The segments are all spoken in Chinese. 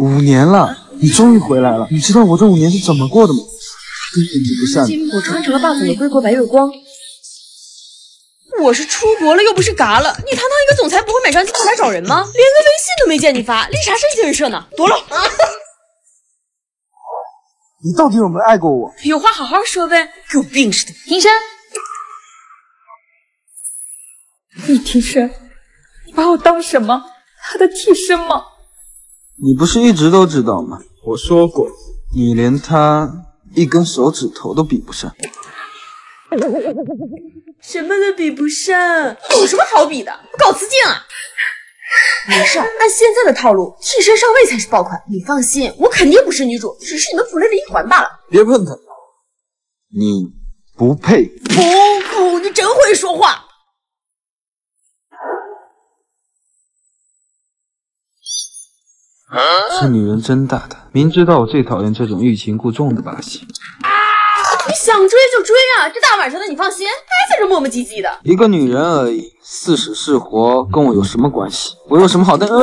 五年了，你终于回来了。你知道我这五年是怎么过的吗？根本就不像你。我穿成了霸总的归国白月光。我是出国了，又不是嘎了。你堂堂一个总裁，不会买张机票来找人吗？连个微信都没见你发，立啥身心人设呢？躲了！你到底有没有爱过我？有话好好说呗。有病似的！庭生，你庭生，你把我当什么？他的替身吗？你不是一直都知道吗？我说过，你连他一根手指头都比不上。什么都比不上，有什么好比的？搞雌竞啊！没事，按现在的套路，替身上位才是爆款。你放心，我肯定不是女主，只是你们府内的一环罢了。别碰他，你不配。不不，你真会说话。这女人真大胆，明知道我最讨厌这种欲擒故纵的把戏。你想追就追啊！这大晚上的，你放心，还在这磨磨唧唧的。一个女人而已，是死是活跟我有什么关系？我有什么好担？哎，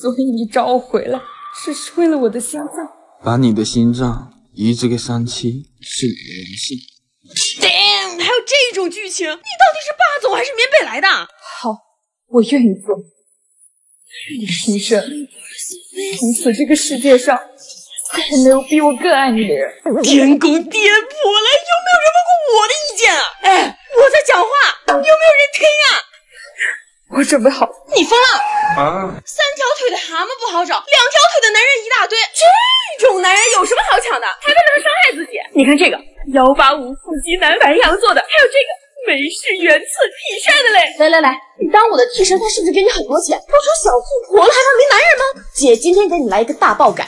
所以你找我回来，只是为了我的心脏？把你的心脏移植给三七，是你的荣幸。Damn，还有这种剧情？你到底是霸总还是缅北来的？好，我愿意做。医生，从此这个世界上。再也没有比我更爱你的人，天公颠破了，有没有人问过我的意见啊？哎，我在讲话，有没有人听啊？我准备好，你疯了啊！三条腿的蛤蟆不好找，两条腿的男人一大堆，这种男人有什么好抢的？还为了他伤害自己？你看这个幺八五腹肌男白羊座的，还有这个美式原刺体帅的嘞！来来来，你当我的替身，他是不是给你很多钱？都成小富婆了，还怕没男人吗？姐今天给你来一个大爆改。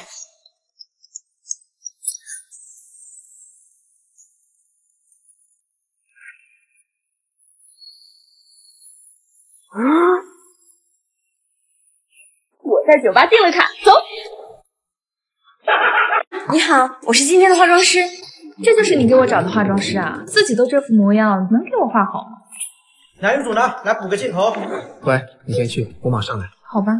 啊！我在酒吧订了卡，走。你好，我是今天的化妆师，这就是你给我找的化妆师啊？自己都这副模样，能给我画好吗？男女主呢？来补个镜头。乖，你先去，我马上来。好吧。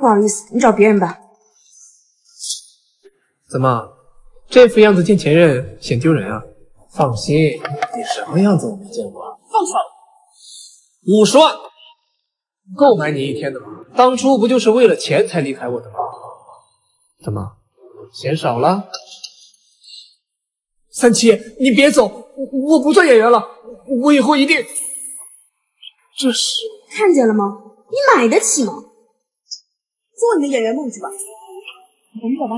不好意思，你找别人吧。怎么，这副样子见前任嫌丢人啊？放心，你什么样子我没见过。放手！五十万，够买你一天的吗？当初不就是为了钱才离开我的吗？怎么，嫌少了？三七，你别走，我我不做演员了，我以后一定……这是看见了吗？你买得起吗？做你的演员梦去吧。我们走吧。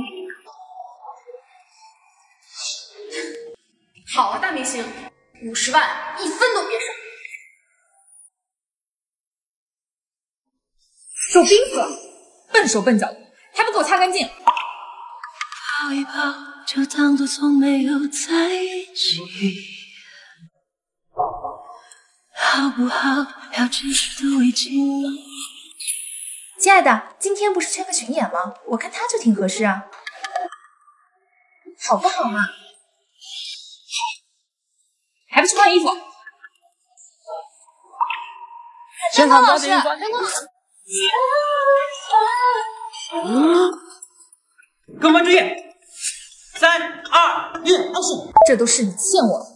好啊，大明星。五十万，一分都别少！手冰死了，笨手笨脚的，还不给我擦干净！抱一抱，就当做从没有在一起，好不好？要继续都已经亲爱的，今天不是缺个巡演吗？我看他就挺合适啊，好不好嘛？还不去换衣服？陈光老师，陈光，各位观众注意，三二一，开始！这都是你欠我的。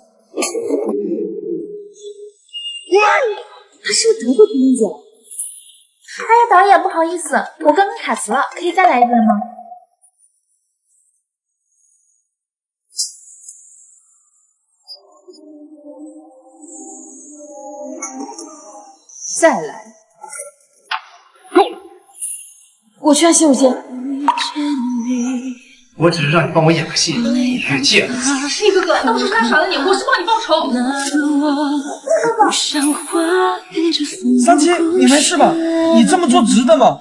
他是不是得罪婷婷姐了？哎呀，导演，不好意思，我刚刚卡词了，可以再来一遍吗？再来，够了！我去按洗手间。我只是让你帮我演个戏，你越界了。厉哥哥，当初他耍了你，我是帮你报仇。三七，你没事吧？你这么做值得吗？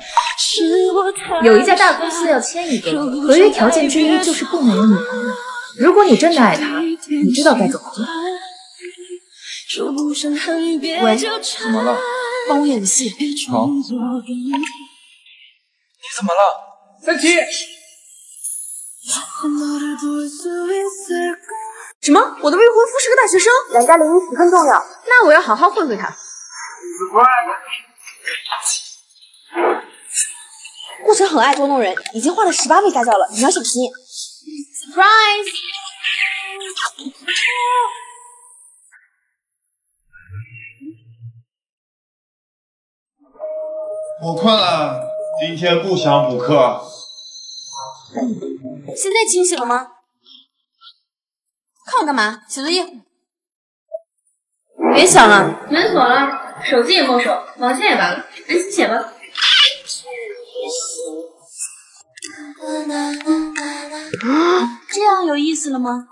有一家大公司要签一个合约，条件之一就是不能有女朋友。如果你真的爱他，你知道该怎么做。喂，怎么了？帮我演个戏。好。你怎么了？三七。什么？我的未婚夫是个大学生？两家联姻十分重要，那我要好好会会他。顾城很爱捉弄人，已经换了十八位家教了，你要小心。Surprise！我困了，今天不想补课。现在清醒了吗？看我干嘛？写作业。别想了，门锁了，手机也没收，网线也拔了，赶紧写吧。这样有意思了吗？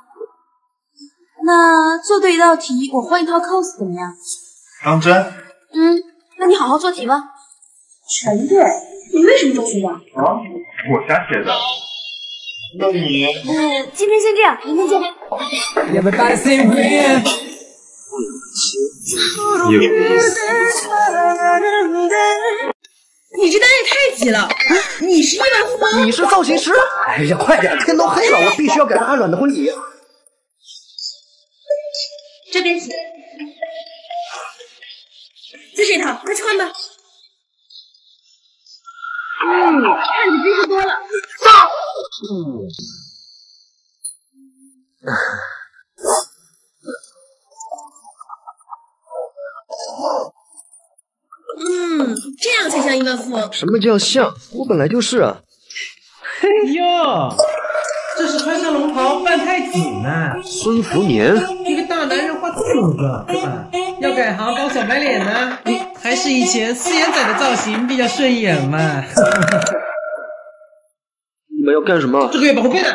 那做对一道题，我换一套 cos 怎么样？当真？嗯，那你好好做题吧。全对，你为什么做题的？啊，我瞎写的。那你？嗯，今天先这样，明天见。也没意思。你这单也太急了，你是亿万富翁？你是造型师？哎呀，快点，天都黑了，我必须要赶上阿软的婚礼。这边请。就这套，快去换吧。嗯，看着真是多了。样才像亿万富翁。什么叫像？我本来就是啊。嘿哟，这是穿上龙袍扮太子呢。孙福年，一个大男人画这么个，要改行搞小白脸呢？还是以前四眼仔的造型比较顺眼嘛。你们要干什么？这个月保护费呢？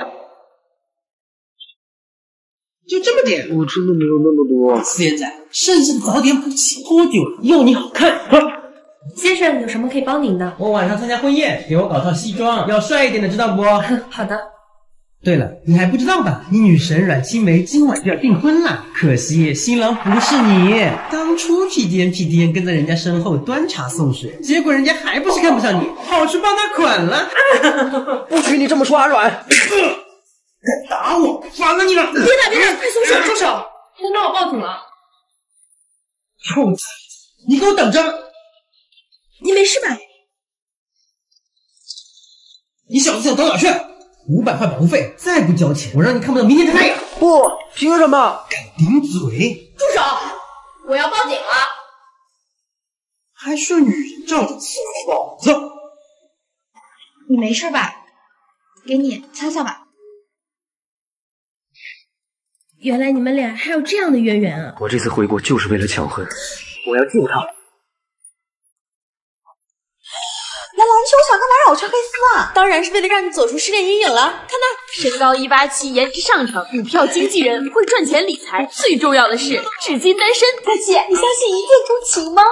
就这么点？我真的没有那么多。四眼仔，剩下的早点补齐，脱丢了要你好看。先生，有什么可以帮您的？我晚上参加婚宴，给我搞套西装，要帅一点的，知道不？好的。对了，你还不知道吧？你女神阮青梅今晚就要订婚了，可惜新郎不是你。当初屁颠屁颠跟在人家身后端茶送水，结果人家还不是看不上你，跑去帮他款了。不许你这么说阿阮！敢 打我，反了你了！别打，别打，快松手，住手！难道我报警了？臭崽子，你给我等着！你没事吧？你小子想到哪去？五百块保护费，再不交钱，我让你看不到明天的太阳！不，凭什么？敢顶嘴！住手！我要报警了！还需要女人罩着伺候？走！你没事吧？给你擦擦吧。原来你们俩还有这样的渊源啊！我这次回国就是为了抢婚，我要救他。黑丝啊？当然是为了让你走出失恋阴影了。看那，身高一八七，颜值上乘，股票经纪人，会赚钱理财，最重要的是至今单身。大姐，你相信一见钟情吗？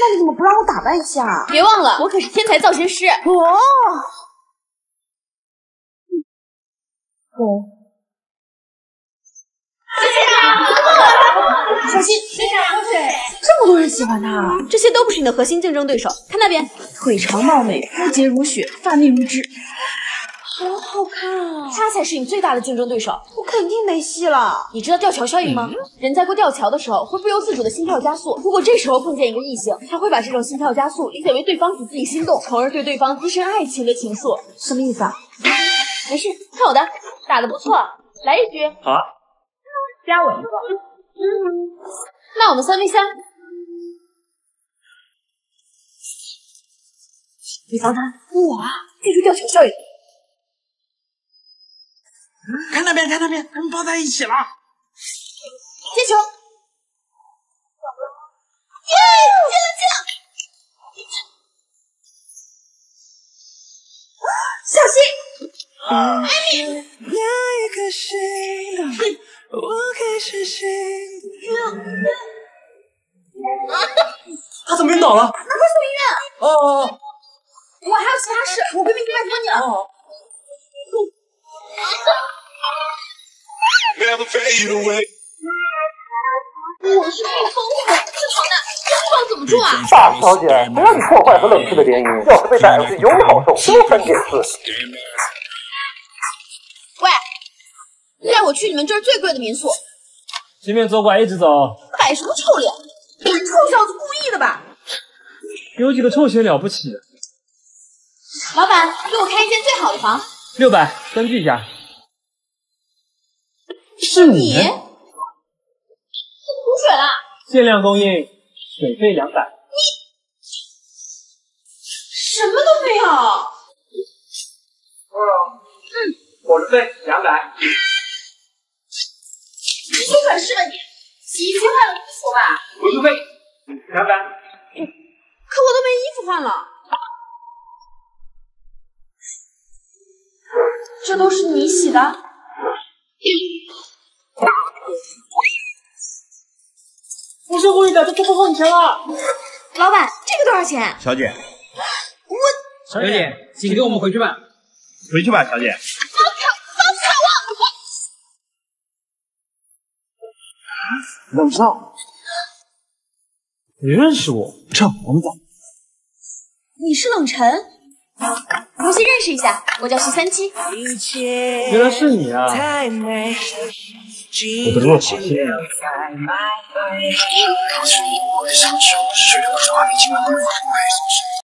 那你怎么不让我打扮一下？别忘了，我可是天才造型师。哦。哦。小心。喜欢他，这些都不是你的核心竞争对手。看那边，腿长貌美，肤洁如雪，发密如脂，好好看啊！他才是你最大的竞争对手，我肯定没戏了。你知道吊桥效应吗？人在过吊桥的时候，会不由自主的心跳加速。如果这时候碰见一个异性，他会把这种心跳加速理解为对方比自己心动，从而对对方滋生爱情的情愫。什么意思啊？没事，看我的，打的不错，来一局。好啊。加我一个，嗯，那我们三 v 三，你防他，哇，这就吊桥效应。看那边，看那边，他们抱在一起了。接球，耶，进了进了，小心，艾米。他怎么晕倒了？那快送医院！哦哦哦，我还有其他事，我闺蜜拜托你了。哦。我是蜜蜂虎，是好的，这地方怎么住啊？大小姐，不让你破坏和冷却的联姻？要是被逮了，有好受，多三件事。带我去你们这儿最贵的民宿。前面左拐，一直走。摆什么臭脸？臭小子故意的吧有几个臭鞋了不起？老板，给我开一间最好的房。六百，登记一下。是你？补水了。限量供应，水费两百。你什么都没有。嗯，伙食费两百。你有本事吧你！洗衣机坏了不说吧？伙食费两百。可我都没衣服换了。这都是你洗的？不是故意的，这都不够你钱了。老板，这个多少钱？小姐，我小姐，请跟我们回去吧。回去吧，小姐。放开，放开我！冷少，你认识我？这，我们走。你是冷晨？荣幸认识一下，我叫徐三七。原来是你啊！我的落跑心啊！